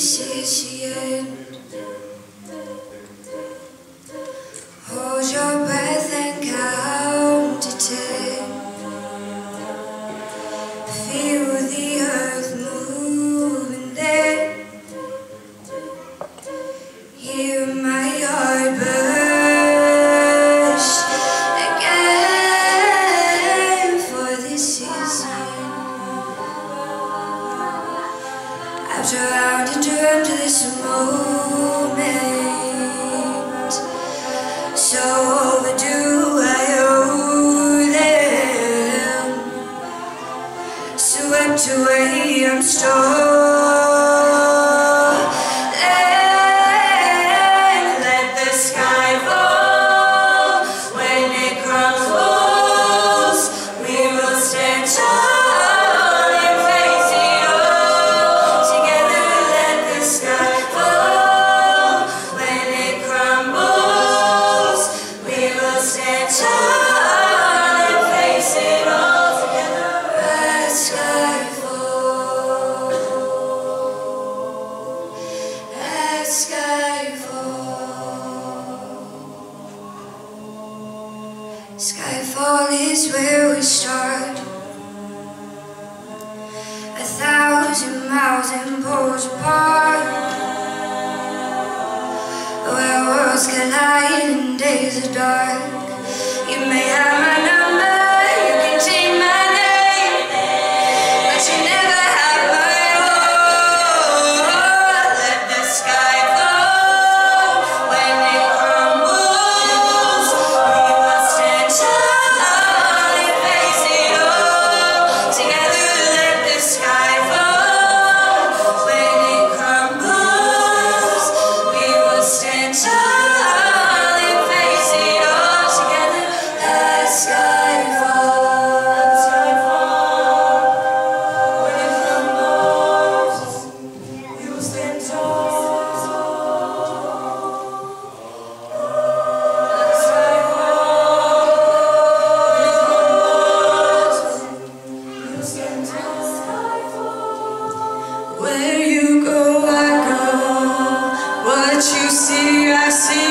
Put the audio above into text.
this is the end. Hold your breath Bound to you to this moment? So overdue, I owe them. Swept away, I'm stolen. Skyfall is where we start. A thousand miles and poles apart. Where worlds collide in days of dark. You may have my Where you go, I go. What you see, I see.